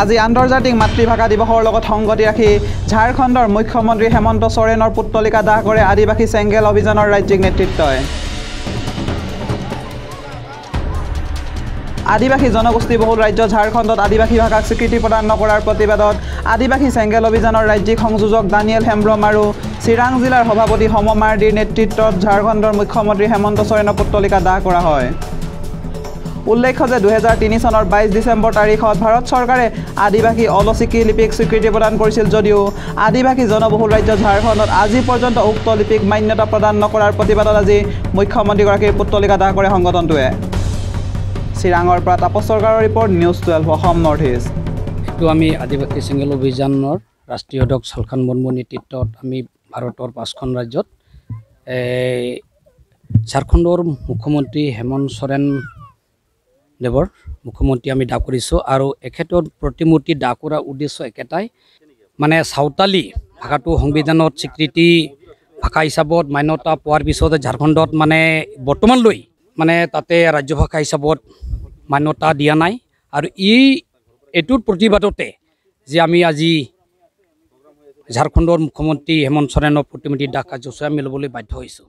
আজি আন্তৰ্জাতিক মাতৃভাষা দিৱসৰ লগত সংগতি ৰাখি ঝাৰখণ্ডৰ মুখ্যমন্ত্ৰী হেমন্ত চোৰেনৰ পুত্তলিকা দাহ কৰে আদিবাসী চেংগেল অভিযানৰ ৰাজ্যিক নেতৃত্বই। আদিবাসী জনগোষ্ঠীবহুল ৰাজ্য ঝাৰখণ্ডত আদিবাসী ভাষাক স্বীকৃতি প্ৰদান নকৰাৰ প্ৰতিবাদত আদিবাসী চেংগেল অভিযানৰ ৰাজ্যিক সংযোজক দানিয়েল হেম্ব্ৰম আৰু চিৰাং জিলাৰ সভাপতি সম মাৰ্ডীৰ নেতৃত্বত ঝাৰখণ্ডৰ মুখ্যমন্ত্ৰী হেমন্ত চোৰেনৰ পুত্তলিকা দাহ কৰা হয়। উল্লেখ্য যে দুহেজাৰ তিনি চনৰ বাইছ ডিচেম্বৰ তাৰিখত ভাৰত চৰকাৰে আদিবাসী অলচিকি লিপিক স্বীকৃতি প্ৰদান কৰিছিল যদিও আদিবাসী জনবহুল ৰাজ্য ঝাৰখণ্ডত আজি পৰ্যন্ত উক্ত লিপিক মান্যতা প্ৰদান নকৰাৰ প্ৰতিবাদত আজি মুখ্যমন্ত্ৰীগৰাকীৰ পুত্তলিকা দাহ কৰে সংগঠনটোৱে। চিৰাঙৰ পৰা তাপছ চৰকাৰৰ report news twelve Asom north east. এইটো আমি আদিবাসী চেংগেল অভিযানৰ ৰাষ্ট্ৰীয় অধ্যক্ষ চালখান মুৰ্মুৰ নেতৃত্বত আমি ভাৰতৰ পাঁচখন ৰাজ্যত ঝাৰখণ্ডৰ মুখ্যমন্ত্ৰী হেমন্ত চোৰেন দেৱৰ মুখ্যমন্ত্ৰী আমি দাহ কৰিছোঁ আৰু এখেতৰ প্ৰতিমূৰ্তি দাহ কৰাৰ উদ্দেশ্য একেটাই। মানে চাওতালী ভাষাটো সংবিধানত স্বীকৃতি ভাষা হিচাপত মান্যতা পোৱাৰ পিছতে ঝাৰখণ্ডত মানে বৰ্তমানলৈ মানে তাতে ৰাজ্য ভাষা হিচাপত মান্যতা দিয়া নাই। আৰু এই এইটোৰ প্ৰতিবাদতে যে আমি আজি ঝাৰখণ্ডৰ মুখ্যমন্ত্ৰী হেমন্ত চোৰেনৰ প্ৰতিমূৰ্তি দাহ কাৰ্যসূচী আমি ল'বলৈ বাধ্য হৈছোঁ।